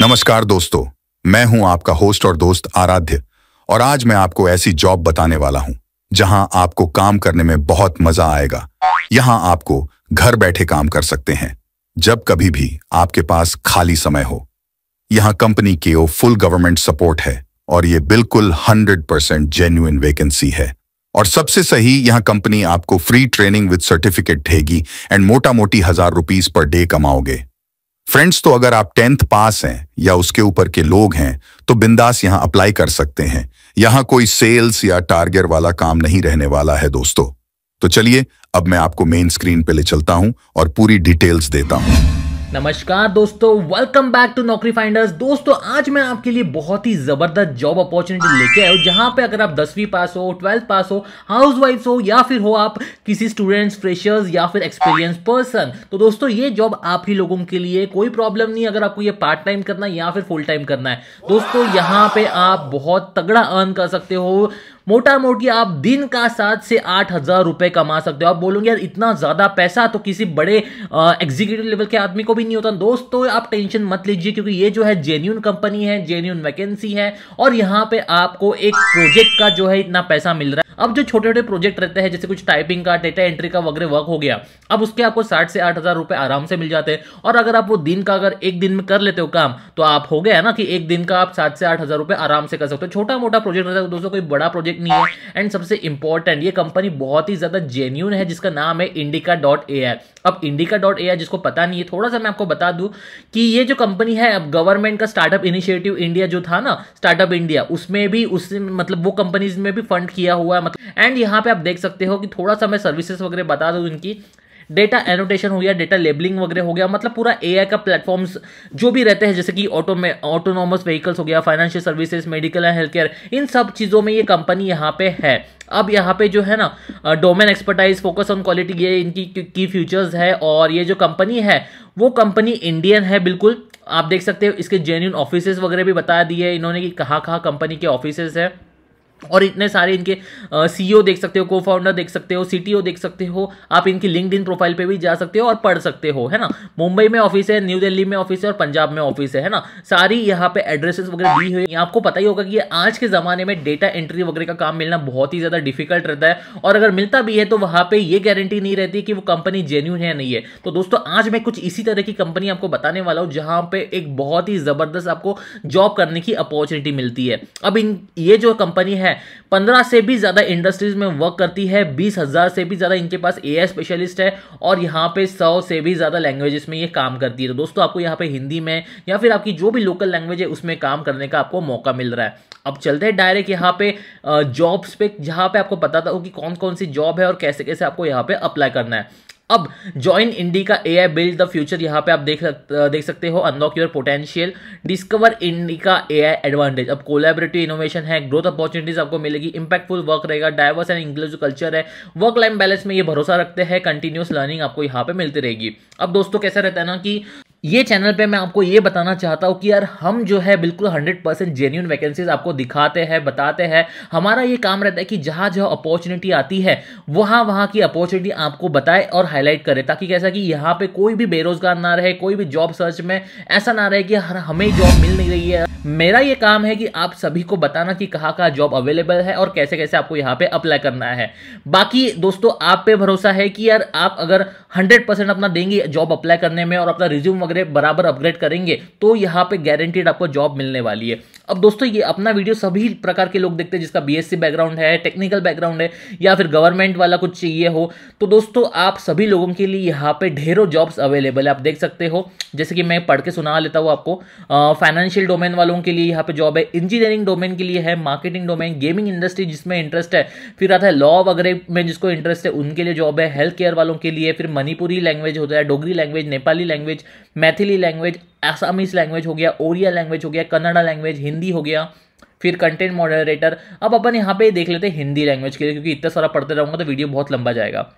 नमस्कार दोस्तों, मैं हूँ आपका होस्ट और दोस्त आराध्य, और आज मैं आपको ऐसी जॉब बताने वाला हूँ, जहाँ आपको काम करने में बहुत मज़ा आएगा। यहाँ आपको घर बैठे काम कर सकते हैं, जब कभी भी आपके पास खाली समय हो। यहाँ कंपनी के ओ फुल गवर्नमेंट सपोर्ट है, और ये बिल्कुल 100 परसेंट जेन्यून वैकेंसी है। और सबसे सही, यहाँ कंपनी आपको फ्री ट्रेनिंग विद सर्टिफिकेट देगी, एंड मोटा मोटी हज़ार रुपीज़ पर डे कमाओगे। फ्रेंड्स तो अगर आप टेंथ पास हैं या उसके ऊपर के लोग हैं तो बिंदास यहाँ अप्लाई कर सकते हैं। यहाँ कोई सेल्स या टारगेट वाला काम नहीं रहने वाला है दोस्तों। तो चलिए, अब मैं आपको मेन स्क्रीन पे ले चलता हूँ और पूरी डिटेल्स देता हूँ। नमस्कार दोस्तों welcome back to Naukri finders दोस्तों, आज मैं आपके लिए बहुत ही ज़बरदस्त जॉब अपॉर्चुनिटी लेके आया हूँ, जहाँ पे अगर आप दसवीं पास हो ट्वेल्थ पास हो हाउस वाइफ हो, या फिर हो आप किसी स्टूडेंट्स फ्रेशर्स या फिर एक्सपीरियंस पर्सन तो दोस्तों, ये जॉब आप ही लोगों के लिए, कोई प्रॉब्लम नहीं अगर आपको ये पार्ट टाइम करना है या फिर फुल टाइम करना है। दोस्तों, यहाँ पे आप बहुत तगड़ा अर्न कर सकते हो। मोटा मोटी आप दिन का सात से आठ हज़ार रुपए कमा सकते हो। आप बोलोगे, यार, इतना ज़्यादा पैसा तो किसी बड़े एग्जीक्यूटिव लेवल के आदमी को नहीं होता। दोस्तों, आप टेंशन मत लीजिए, क्योंकि ये जो है जेन्यून कंपनी है जेन्यून वैकेंसी है, और यहाँ पे आपको एक प्रोजेक्ट का जो है इतना पैसा मिल रहा है। अब जो छोटे छोटे प्रोजेक्ट रहते हैं, जैसे कुछ टाइपिंग का डेटा एंट्री का वगैरह वर्क हो गया, अब उसके आपको साठ से आठ हज़ार रुपए आराम से मिल जाते हैं। और अगर आप वो दिन का अगर एक दिन में कर लेते हो काम तो आप हो गया ना कि एक दिन का आप सात से आठ हज़ार रुपए आराम से कर सकते हो। छोटा मोटा प्रोजेक्ट रहता है दोस्तों कोई बड़ा प्रोजेक्ट नहीं है। एंड सबसे इंपॉर्टेंट ये कंपनी बहुत ही ज़्यादा जेन्यून है, जिसका नाम है इंडिका डॉट ए आई अब इंडिका डॉट ए आई जिसको पता नहीं है, थोड़ा सा मैं आपको बता दूँ कि ये जो कंपनी है, अब गवर्नमेंट का स्टार्टअप इनिशिएटिव इंडिया जो था ना स्टार्टअप इंडिया उसमें भी उस मतलब वो कंपनीज़ में भी फंड किया हुआ है मतलब एंड यहाँ पे आप देख सकते हो कि थोड़ा सा मैं सर्विसेज़ वगैरह बता दूँ इनकी। डेटा एनोटेशन हो गया डेटा लेबलिंग वगैरह हो गया मतलब पूरा एआई का प्लेटफॉर्म्स जो भी रहते हैं, जैसे कि ऑटो में ऑटोनॉमस व्हीकल्स हो गया financial services medical and health care इन सब चीज़ों में ये कंपनी यहाँ पे है। अब यहाँ पे जो है ना domain expertise focus on quality ये इनकी की फ्यूचर्स है, और ये जो कंपनी है, वो कंपनी इंडियन है, बिल्कुल। आप देख सकते हो, इसके जेन्यून ऑफ़िस वगैरह भी बता दिए इन्होंने कि कहाँ कहाँ कंपनी के ऑफ़िस है। और इतने सारे इनके सीईओ देख सकते हो को फाउंडर देख सकते हो सीटीओ देख सकते हो, आप इनकी लिंकड प्रोफ़ाइल पे भी जा सकते हो और पढ़ सकते हो, है ना? मुंबई में ऑफ़िस है न्यू दिल्ली में ऑफ़िस है और पंजाब में ऑफ़िस है है ना? सारी यहाँ पे एड्रेसेस वगैरह दी हुई आपको पता ही होगा कि आज के जमाने में डेटा एंट्री वगैरह का काम मिलना बहुत ही ज़्यादा डिफ़िकल्ट रहता है और अगर मिलता भी है तो वहाँ पर यह गारंटी नहीं रहती कि वो कंपनी जेन्यून है नहीं है। तो दोस्तों, आज मैं कुछ इसी तरह की कंपनी आपको बताने वाला हूँ जहाँ पे एक बहुत ही ज़बरदस्त आपको जॉब करने की अपॉर्चुनिटी मिलती है। अब इन, ये जो कंपनी है पंद्रह से भी ज़्यादा इंडस्ट्रीज़ में वर्क करती है, बीस हज़ार से भी ज़्यादा इनके पास ए स्पेशलिस्ट है और यहाँ पे सौ से भी ज़्यादा लैंग्वेजेस में ये काम करती है। तो दोस्तों, आपको यहाँ पे हिंदी में या फिर आपकी जो भी लोकल लैंग्वेज है, उसमें काम करने का आपको मौका मिल रहा है। अब चलते हैं डायरेक्ट यहाँ पे जॉब्स पे, जहाँ पे आपको बताता हूँ कि कौन कौन सी जॉब है और कैसे कैसे आपको यहाँ पे अप्लाई करना है। अब join Indika A I build the future यहाँ पे आप देख देख सकते हो unlock your potential discover Indika A I advantage अब कोलेबरेटिव इनोवेशन है ग्रोथ अपॉर्चुनिटीज़ आपको मिलेगी इंपैक्टफुल वर्क रहेगा डाइवर्स एंड इंक्लूसिव कल्चर है वर्क लाइफ बैलेंस में ये भरोसा रखते हैं कंटिन्यूस लर्निंग आपको यहाँ पे मिलती रहेगी. अब दोस्तों, कैसा रहता है ना कि ये चैनल पे मैं आपको ये बताना चाहता हूँ कि यार, हम जो है बिल्कुल 100 परसेंट जेन्यून वैकेंसीज आपको दिखाते हैं, बताते हैं। हमारा ये काम रहता है कि जहाँ जहाँ अपॉर्चुनिटी आती है, वहाँ वहाँ की अपॉर्चुनिटी आपको बताए और हाईलाइट करे, ताकि कैसा कि यहाँ पे कोई भी बेरोजगार ना रहे, कोई भी जॉब सर्च में ऐसा ना रहे कि हमें जॉब मिल नहीं रही है। मेरा ये काम है कि आप सभी को बताना कि कहाँ कहाँ जॉब अवेलेबल है और कैसे कैसे आपको यहाँ पे अप्लाई करना है। बाकी दोस्तों, आप पे भरोसा है कि यार, आप अगर हंड्रेड परसेंट अपना देंगे जॉब अप्लाई करने में और अपना रिज्यूम वगैरह बराबर अपग्रेड करेंगे तो यहाँ पे गारंटीड आपको जॉब मिलने वाली है। अब दोस्तों, ये अपना वीडियो सभी प्रकार के लोग देखते हैं, जिसका बीएससी बैकग्राउंड है टेक्निकल बैकग्राउंड है, या फिर गवर्नमेंट वाला कुछ चाहिए हो। तो दोस्तों, आप सभी लोगों के लिए यहाँ पे ढेरों जॉब्स अवेलेबल है। आप देख सकते हो, जैसे कि मैं पढ़ के सुना लेता हूँ आपको फाइनेंशियल डोमेन वालों के लिए यहाँ पे जॉब है इंजीनियरिंग डोमेन के लिए है मार्केटिंग डोमेन गेमिंग इंडस्ट्री जिसमें इंटरेस्ट है, फिर आता है लॉ वगैरह में जिसको इंटरेस्ट है, उनके लिए जॉब है हेल्थ केयर वालों के लिए, फिर मणिपुरी लैंग्वेज होता है, Dogri language Nepali language Maithili language Assamese language हो गया ओरिया लैंग्वेज हो गया कन्नड़ा लैंग्वेज हिंदी हो गया, फिर कंटेंट मॉडरेटर अब अपन यहाँ पे देख लेते हैं हिंदी लैंग्वेज के लिए, क्योंकि इतना सारा पढ़ते रहूँगा तो वीडियो बहुत लंबा जाएगा।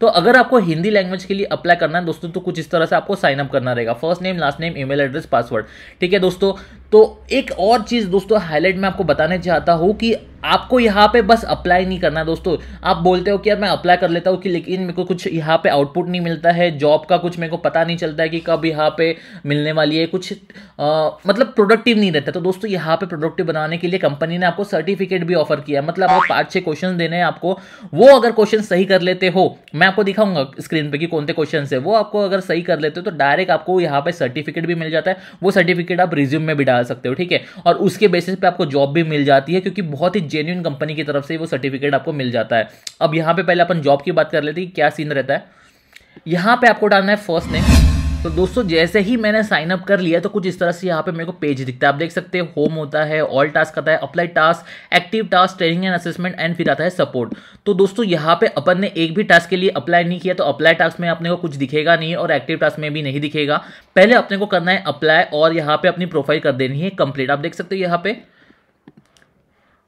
तो अगर आपको हिंदी लैंग्वेज के लिए अप्लाई करना है, दोस्तों तो कुछ इस तरह से आपको साइन अप करना रहेगा। First name last name email address password ठीक है, दोस्तों तो एक और चीज़ दोस्तों हाईलाइट मैं आपको बताने चाहता हूँ कि आपको यहाँ पे बस अप्लाई नहीं करना है दोस्तों। आप बोलते हो कि यार मैं अप्लाई कर लेता हूँ कि लेकिन मेरे को कुछ यहाँ पे आउटपुट नहीं मिलता है जॉब का कुछ मेरे को पता नहीं चलता है कि कब यहाँ पे मिलने वाली है कुछ आ, मतलब प्रोडक्टिव नहीं रहता। तो दोस्तों यहाँ पे प्रोडक्टिव बनाने के लिए कंपनी ने आपको सर्टिफिकेट भी ऑफ़र किया मतलब आप पाँच छः क्वेश्चन देने हैं आपको। वो अगर क्वेश्चन सही कर लेते हो मैं आपको दिखाऊँगा स्क्रीन पर कि कौन से क्वेश्चन है। वो आपको अगर सही कर लेते हो तो डायरेक्ट आपको यहाँ पे सर्टिफिकेट भी मिल जाता है। वो सर्टिफिकेट आप रिज्यूम में भी डाल सकते हो, ठीक है? और उसके बेसिस पे आपको जॉब भी मिल जाती है, क्योंकि बहुत ही जेन्यून कंपनी की तरफ़ से वो सर्टिफिकेट आपको मिल जाता है। अब यहाँ पे पहले अपन जॉब की बात कर लेते हैं क्या सीन रहता है। यहाँ पे आपको डालना है फ़र्स्ट नेम तो दोस्तों जैसे ही मैंने साइन अप कर लिया तो कुछ इस तरह से यहाँ पे मेरे को पेज दिखता है। आप देख सकते हैं होम होता है ऑल टास्क आता है apply task active task training and assessment and फिर आता है सपोर्ट तो दोस्तों यहाँ पे अपन ने एक भी टास्क के लिए अप्लाई नहीं किया तो अप्लाई टास्क में अपने को कुछ दिखेगा नहीं और एक्टिव टास्क में भी नहीं दिखेगा। पहले अपने को करना है अप्लाई और यहाँ पे अपनी प्रोफ़ाइल कर देनी है कंप्लीट आप देख सकते हो यहाँ पे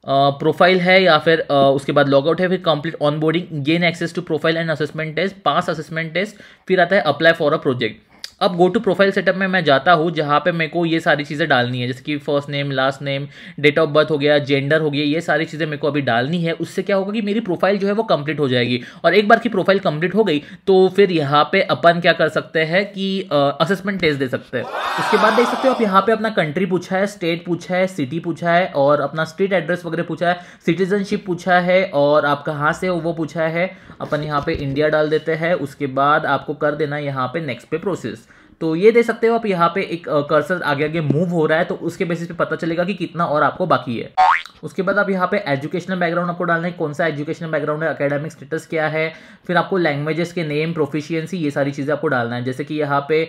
प्रोफ़ाइल uh, है या फिर uh, उसके बाद लॉगआउट है फिर complete onboarding gain access to profile and assessment test pass assessment test फिर आता है अप्लाई फॉर अ प्रोजेक्ट अब गो टू प्रोफ़ाइल सेटअप में मैं जाता हूँ, जहाँ पे मेरे को ये सारी चीज़ें डालनी है, जैसे कि first name last name date of birth हो गया जेंडर हो गया, ये सारी चीज़ें मेरे को अभी डालनी है। उससे क्या होगा कि मेरी प्रोफ़ाइल जो है वो कंप्लीट हो जाएगी। और एक बार की प्रोफ़ाइल कंप्लीट हो गई तो फिर यहाँ पे अपन क्या कर सकते हैं कि असेसमेंट टेस्ट दे सकते हैं। उसके बाद देख सकते हो, आप यहाँ पे अपना कंट्री पूछा है स्टेट पूछा है सिटी पूछा है, और अपना स्ट्रीट एड्रेस वगैरह पूछा है सिटीजनशिप पूछा है, और आप कहाँ से हो वो पूछा है। अपन यहाँ पे इंडिया डाल देते हैं, उसके बाद आपको कर देना यहाँ पे नेक्स्ट पे प्रोसेस तो ये दे सकते हो आप यहाँ पे एक कर्सर आगे आगे मूव हो रहा है तो उसके बेसिस पे पता चलेगा कि कितना और आपको बाकी है। उसके बाद आप यहाँ पे एजुकेशनल बैकग्राउंड आपको डालना है कौन सा एजुकेशनल बैकग्राउंड है अकेडमिक स्टेटस क्या है फिर आपको लैंग्वेजेस के नेम प्रोफिशियंसी ये सारी चीज़ें आपको डालना है। जैसे कि यहाँ पे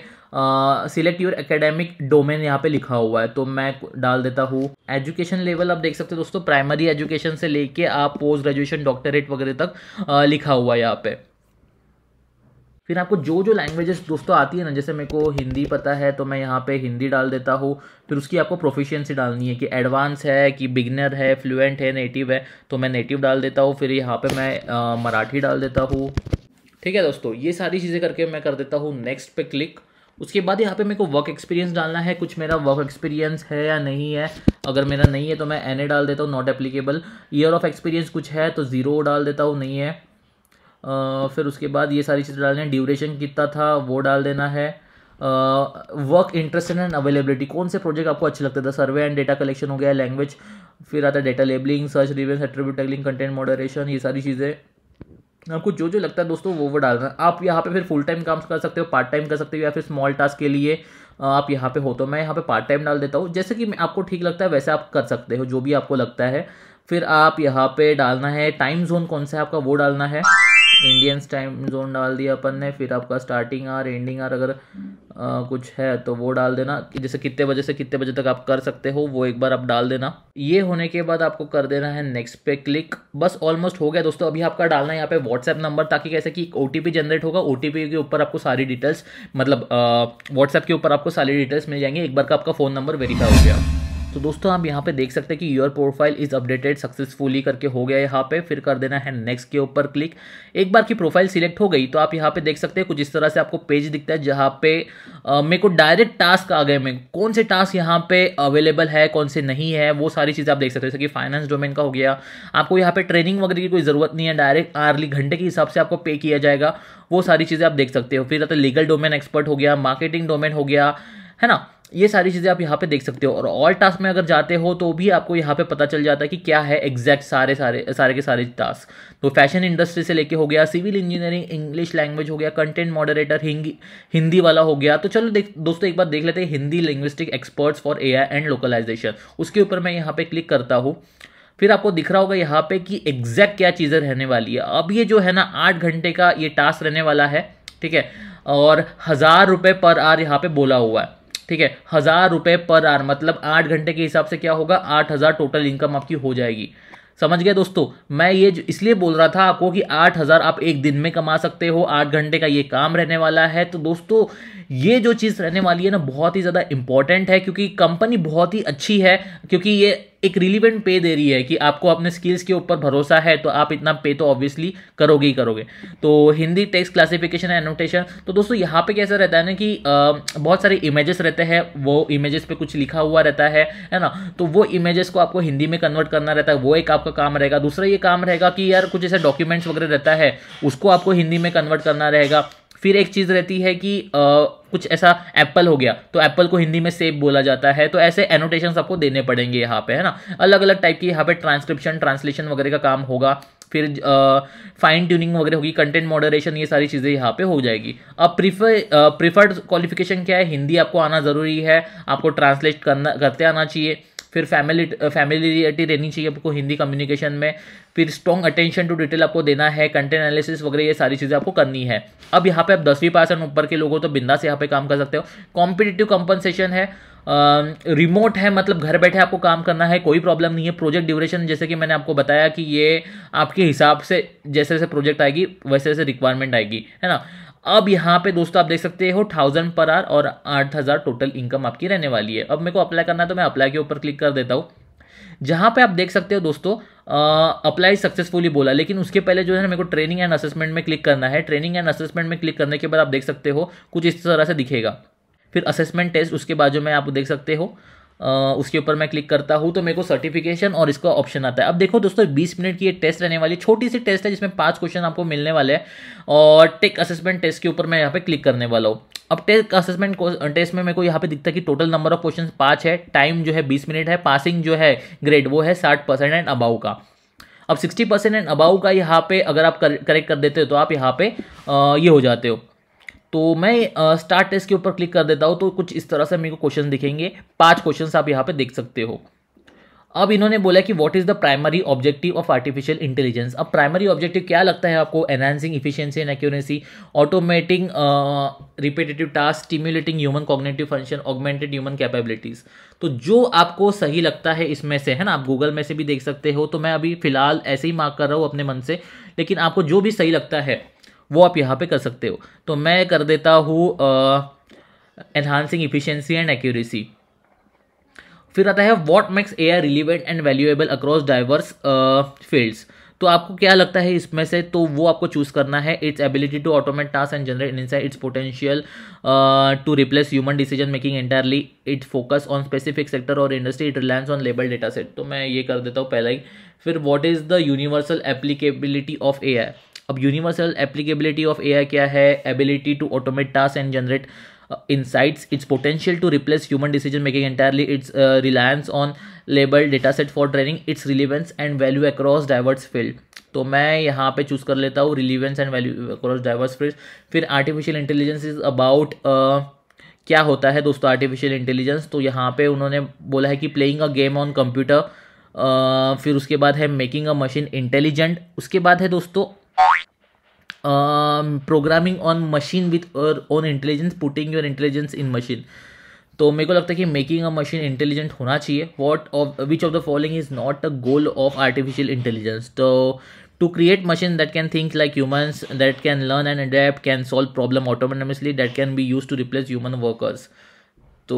सिलेक्ट योर एकेडमिक डोमेन यहाँ पे लिखा हुआ है तो मैं डाल देता हूँ। एजुकेशन लेवल आप देख सकते हो दोस्तों प्राइमरी एजुकेशन से लेके आप पोस्ट ग्रेजुएशन डॉक्टरेट वगैरह तक आ, लिखा हुआ है यहाँ पे। फिर आपको जो जो लैंग्वेजेस दोस्तों आती है ना, जैसे मेरे को हिंदी पता है तो मैं यहाँ पे हिंदी डाल देता हूँ। फिर उसकी आपको प्रोफिशिएंसी डालनी है कि एडवांस है, कि बिगनर है फ्लुएंट है नेटिव है तो मैं नेटिव डाल देता हूँ। फिर यहाँ पे मैं मराठी डाल देता हूँ। ठीक है दोस्तों, ये सारी चीज़ें करके मैं कर देता हूँ नेक्स्ट पे क्लिक उसके बाद यहाँ पे मेरे को वर्क एक्सपीरियंस डालना है। कुछ मेरा वर्क एक्सपीरियंस है या नहीं है, अगर मेरा नहीं है तो मैं एनए डाल देता हूँ not applicable year of experience कुछ है तो ज़ीरो डाल देता हूँ, नहीं है। फिर उसके बाद ये सारी चीज़ें डालनी है। ड्यूरेशन कितना था, वो डाल देना है। वर्क इंटरेस्ट एंड अवेलेबिलिटी कौन से प्रोजेक्ट आपको अच्छे लगते थे? सर्वे एंड डेटा कलेक्शन हो गया लैंग्वेज फिर आता है data labelling search relevance attribute tagging content moderation ये सारी चीज़ें। आपको जो जो लगता है दोस्तों, वो वो डालना। आप यहाँ पे फिर फुल टाइम काम कर सकते हो पार्ट टाइम कर सकते हो, या फिर स्मॉल टास्क के लिए आप यहाँ पे हो तो। मैं यहाँ पे पार्ट टाइम डाल देता हूँ। जैसे कि आपको ठीक लगता है, वैसे आप कर सकते हो, जो भी आपको लगता है। फिर आप यहाँ पे डालना है टाइम जोन कौन सा है आपका, वो डालना है। इंडियंस टाइम जोन डाल दिया अपन ने फिर आपका स्टार्टिंग आर एंडिंग आर अगर आ, कुछ है तो वो डाल देना कि जैसे कितने बजे से कितने बजे तक आप कर सकते हो वो एक बार आप डाल देना। ये होने के बाद आपको कर देना है नेक्स्ट पे क्लिक बस ऑलमोस्ट हो गया दोस्तों अभी आपका डालना है यहाँ पे व्हाट्सएप नंबर ताकि कैसे कि ओ जनरेट होगा ओ के ऊपर आपको सारी डिटेल्स मतलब व्हाट्सएप के ऊपर आपको सारी डिटेल्स मिल जाएँगे। एक बार का आपका फ़ोन नंबर वेरीफाई हो गया। तो दोस्तों, आप यहाँ पे देख सकते हैं कि your profile is updated successfully करके हो गया यहाँ पे। फिर कर देना है नेक्स्ट के ऊपर क्लिक एक बार की प्रोफ़ाइल सिलेक्ट हो गई तो आप यहाँ पे देख सकते हैं कुछ इस तरह से आपको पेज दिखता है जहाँ पे मेरे को डायरेक्ट टास्क आ गए। मैं कौन से टास्क यहाँ पे अवेलेबल है, कौन से नहीं है, वो सारी चीज़ें आप देख सकते हैं। जैसे कि फाइनेंस डोमेन का हो गया, आपको यहाँ पे ट्रेनिंग वगैरह की कोई ज़रूरत नहीं है डायरेक्ट आर्ली घंटे के हिसाब से आपको पे किया जाएगा। वो सारी चीज़ें आप देख सकते हो। फिर लीगल डोमेन एक्सपर्ट हो गया मार्केटिंग डोमेन हो गया, है ना? ये सारी चीज़ें आप यहाँ पे देख सकते हो। और ऑल टास्क में अगर जाते हो तो भी आपको यहाँ पे पता चल जाता है कि क्या है एग्जैक्ट सारे सारे सारे के सारे टास्क तो फ़ैशन इंडस्ट्री से लेके हो गया सिविल इंजीनियरिंग इंग्लिश लैंग्वेज हो गया कंटेंट मॉडरेटर हिंदी हिंदी वाला हो गया। तो चलो देख, दोस्तों एक बार देख लेते हैं Hindi linguistic experts for AI and localisation उसके ऊपर मैं यहाँ पे क्लिक करता हूँ। फिर आपको दिख रहा होगा यहाँ पे कि एग्जैक्ट क्या चीज़ें रहने वाली है। अब ये जो है ना, आठ घंटे का ये टास्क रहने वाला है, ठीक है? और हज़ार रुपये पर आर यहाँ पे बोला हुआ है। ठीक है, हज़ार रुपये पर आर मतलब आठ घंटे के हिसाब से क्या होगा? आठ हज़ार टोटल इनकम आपकी हो जाएगी। समझ गए दोस्तों? मैं ये इसलिए बोल रहा था आपको कि आठ हज़ार आप एक दिन में कमा सकते हो, आठ घंटे का ये काम रहने वाला है। तो दोस्तों ये जो चीज़ रहने वाली है ना बहुत ही ज़्यादा इंपॉर्टेंट है क्योंकि कंपनी बहुत ही अच्छी है क्योंकि ये एक रिलीवेंट पे दे रही है कि आपको अपने स्किल्स के ऊपर भरोसा है तो आप इतना पे तो ऑब्वियसली करोगे ही करोगे। तो हिंदी टेक्स्ट क्लासिफिकेशन एनोटेशन तो दोस्तों यहाँ पे कैसा रहता है ना कि आ, बहुत सारे इमेजेस रहते हैं वो इमेजेस पे कुछ लिखा हुआ रहता है है ना? तो वो इमेजेस को आपको हिंदी में कन्वर्ट करना रहता है वो एक आपका काम रहेगा। दूसरा ये काम रहेगा कि यार कुछ ऐसे डॉक्यूमेंट्स वगैरह रहता है उसको आपको हिंदी में कन्वर्ट करना रहेगा। फिर एक चीज़ रहती है कि आ, कुछ ऐसा एप्पल हो गया तो एप्पल को हिंदी में सेब बोला जाता है तो ऐसे एनोटेशन आपको देने पड़ेंगे यहाँ पे है ना? अलग अलग टाइप की यहाँ पे ट्रांसक्रिप्शन ट्रांसलेशन वगैरह का काम होगा फिर फाइन ट्यूनिंग वगैरह होगी कंटेंट मॉडरेशन ये सारी चीज़ें यहाँ पे हो जाएगी। अब प्रीफर प्रीफर्ड क्वालिफिकेशन क्या है? हिंदी आपको आना ज़रूरी है आपको ट्रांसलेट करना करते आना चाहिए। फिर फैमिली फैमिलियरिटी रहनी चाहिए आपको हिंदी कम्युनिकेशन में। फिर स्ट्रॉन्ग अटेंशन टू डिटेल आपको देना है कंटेंट एनालिसिस वगैरह ये सारी चीज़ें आपको करनी है। अब यहाँ पे आप दसवीं पास एंड ऊपर के लोगों तो बिंदा से यहाँ पे काम कर सकते हो। कॉम्पिटेटिव कंपनसेशन है रिमोट uh, है मतलब घर बैठे आपको काम करना है कोई प्रॉब्लम नहीं है। प्रोजेक्ट ड्यूरेशन जैसे कि मैंने आपको बताया कि ये आपके हिसाब से जैसे जैसे प्रोजेक्ट आएगी वैसे वैसे रिक्वायरमेंट आएगी है ना? अब यहाँ पे दोस्तों आप देख सकते हो थाउज़ेंड पर आर और आठ हज़ार टोटल इनकम आपकी रहने वाली है। अब मेरे को अप्लाई करना है तो मैं अप्लाई के ऊपर क्लिक कर देता हूँ। जहाँ पे आप देख सकते हो दोस्तों अप्लाई सक्सेसफुली बोला, लेकिन उसके पहले जो है ना मेरे को ट्रेनिंग एंड असेसमेंट में क्लिक करना है। ट्रेनिंग एंड असेसमेंट में क्लिक करने के बाद आप देख सकते हो, कुछ इस तरह से दिखेगा। फिर असेसमेंट टेस्ट उसके बाद जो मैं आप देख सकते हो उसके ऊपर मैं क्लिक करता हूँ तो मेरे को सर्टिफिकेशन और इसका ऑप्शन आता है। अब देखो दोस्तों 20 मिनट की ये टेस्ट रहने वाली, छोटी सी टेस्ट है जिसमें पाँच क्वेश्चन आपको मिलने वाले हैं और टेक असेसमेंट टेस्ट के ऊपर मैं यहाँ पे क्लिक करने वाला हूँ। अब टेक असेसमेंट टेस्ट में मेरे को यहाँ पे दिखता है कि टोटल नंबर ऑफ़ क्वेश्चन पाँच है टाइम जो है बीस मिनट है पासिंग जो है ग्रेड वो है साठ परसेंट एंड अबाउ का। अब सिक्सटी परसेंट एंड अबाउ का यहाँ पे अगर आप करेक्ट कर देते हो तो आप यहाँ पे ये हो जाते हो। तो मैं स्टार्ट टेस्ट के ऊपर क्लिक कर देता हूँ तो कुछ इस तरह से मेरे को क्वेश्चन दिखेंगे। पाँच क्वेश्चन आप यहाँ पे देख सकते हो। अब इन्होंने बोला कि what is the primary objective of artificial intelligence अब प्राइमरी ऑब्जेक्टिव क्या लगता है आपको? Enhancing efficiency and accuracy automating repetitive task stimulating human cognitive function augmented human capabilities तो जो आपको सही लगता है इसमें से, है ना? आप गूगल में से भी देख सकते हो। तो मैं अभी फ़िलहाल ऐसे ही मार्क कर रहा हूँ अपने मन से। लेकिन आपको जो भी सही लगता है वो आप यहाँ पे कर सकते हो। तो मैं कर देता हूँ एनहांसिंग इफिशियंसी एंड एक्यूरेसी फिर आता है what makes A I relevant and valuable across diverse fields तो आपको क्या लगता है इसमें से? तो वो आपको चूज़ करना है। Its ability to automate task and generate insight its potential to replace human decision making entirely it focus on specific sector और industry it reliance on label data set तो मैं ये कर देता हूँ पहला ही। फिर what is the universal applicability of A I अब यूनिवर्सल एप्लीकेबिलिटी ऑफ़ एआई क्या है? Ability to automate task and generate insights. Its potential to replace human decision making entirely. Its uh, reliance on labeled dataset for training. Its relevance and value across diverse field. तो मैं यहाँ पे choose कर लेता हूँ relevance and value across diverse field फिर artificial intelligence is about क्या होता है दोस्तों आर्टिफिशियल इंटेलिजेंस तो यहाँ पे उन्होंने बोला है कि playing a game on computer फिर उसके बाद है मेकिंग अ मशीन इंटेलिजेंट उसके बाद है दोस्तों programming on machine with own intelligence putting your intelligence in machine तो मेरे को लगता है कि मेकिंग अ मशीन इंटेलिजेंट होना चाहिए। What of which of the following is not a goal of artificial intelligence तो to create machine that can think like humans that can learn and adapt can solve problem autonomously that can be use to replace human workers तो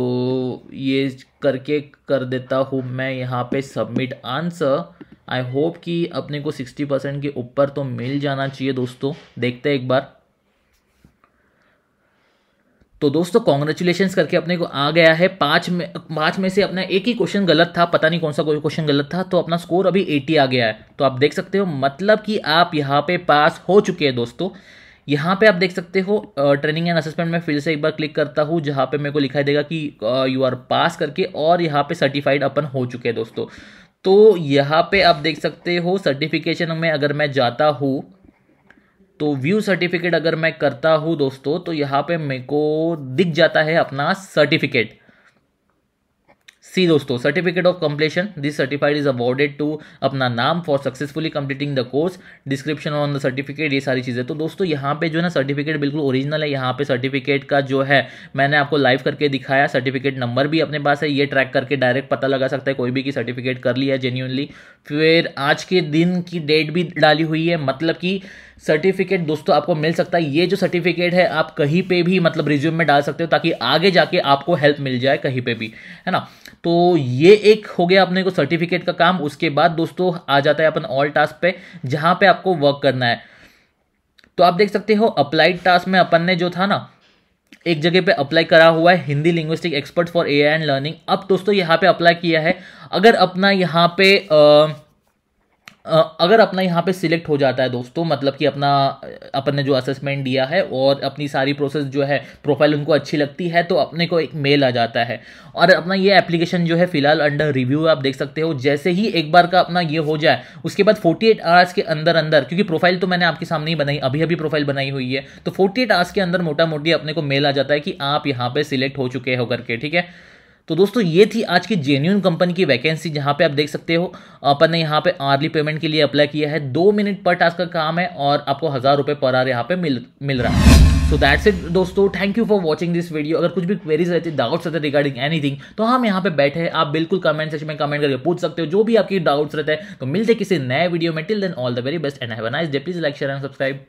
ये करके कर देता हूँ मैं यहाँ पे सबमिट आंसर आई होप कि अपने को सिक्सटी परसेंट के ऊपर तो मिल जाना चाहिए दोस्तों। देखते हैं एक बार। तो दोस्तों कॉन्ग्रेचुलेशन करके अपने को आ गया है। पाँच में पाँच में से अपना एक ही क्वेश्चन गलत था, पता नहीं कौन सा कोई क्वेश्चन गलत था। तो अपना स्कोर अभी एटी आ गया है। तो आप देख सकते हो मतलब कि आप यहाँ पे पास हो चुके हैं दोस्तों। यहाँ पे आप देख सकते हो ट्रेनिंग एंड असेसमेंट में फिर से एक बार क्लिक करता हूँ, जहाँ पे मेरे को लिखाई देगा कि यू आर पास करके और यहाँ पे सर्टिफाइड अपन हो चुके हैं दोस्तों। तो यहाँ पे आप देख सकते हो सर्टिफिकेशन में अगर मैं जाता हूँ तो व्यू सर्टिफिकेट अगर मैं करता हूँ दोस्तों तो यहाँ पे मेरे को दिख जाता है अपना सर्टिफिकेट सी दोस्तों certificate of completion this certified is awarded to अपना नाम for successfully completing the course description on the certificate ये सारी चीज़ें। तो दोस्तों, यहाँ पे जो है ना सर्टिफिकेट बिल्कुल ओरिजिनल है। यहाँ पे सर्टिफिकेट का जो है, मैंने आपको लाइव करके दिखाया सर्टिफिकेट नंबर भी अपने पास है। ये ट्रैक करके डायरेक्ट पता लगा सकता है, कोई भी की सर्टिफिकेट कर लिया है जेन्यूनली फिर आज के दिन की डेट भी डाली हुई है। मतलब कि सर्टिफिकेट दोस्तों, आपको मिल सकता है। ये जो सर्टिफिकेट है, आप कहीं पे भी मतलब रिज्यूम में डाल सकते हो, ताकि आगे जाके आपको हेल्प मिल जाए कहीं पे भी, है ना? तो ये एक हो गया अपने को सर्टिफिकेट का काम। उसके बाद दोस्तों आ जाता है अपन ऑल टास्क पे जहाँ पे आपको वर्क करना है। तो आप देख सकते हो अप्लाइड टास्क में अपन ने जो था ना एक जगह पे अप्लाई करा हुआ है Hindi linguistic expert for AI and learning अब दोस्तों यहाँ पे अप्लाई किया है। अगर अपना यहाँ पे आ, अगर अपना यहाँ पे सिलेक्ट हो जाता है दोस्तों मतलब कि अपना, अपन ने जो असेसमेंट दिया है और अपनी सारी प्रोसेस जो है प्रोफ़ाइल उनको अच्छी लगती है तो अपने को एक मेल आ जाता है। और अपना ये एप्लीकेशन जो है फ़िलहाल अंडर रिव्यू आप देख सकते हो। जैसे ही एक बार का अपना ये हो जाए, उसके बाद फोर्टी आवर्स के अंदर अंदर क्योंकि प्रोफ़ाइल तो मैंने आपके सामने ही बनाई अभी अभी प्रोफ़ाइल बनाई हुई है तो फोर्टी आवर्स के अंदर मोटा मोटी अपने को मेल आ जाता है कि आप यहाँ पर सिलेक्ट हो चुके हो करके, ठीक है? तो दोस्तों, ये थी आज की जेन्यून कंपनी की वैकेंसी जहाँ पे आप देख सकते हो, अपन ने यहाँ पे आर्ली पेमेंट के लिए अप्लाई किया है। दो मिनट पर टास्क का काम है और आपको हज़ार रुपये पर आर यहाँ पे मिल मिल रहा है। सो दैट्स इट दोस्तों। Thank you for watching this video अगर कुछ भी क्वेरीज रहती है डाउट्स रहते रिगार्डिंग एनीथिंग तो हम यहाँ पे बैठे हैं। आप बिल्कुल कमेंट सेक्शन में कमेंट करके पूछ सकते हो, जो भी आपकी डाउट्स रहते हैं। तो मिलते किसी नए वीडियो में। Till then all the very best and have nice day please like share and subscribe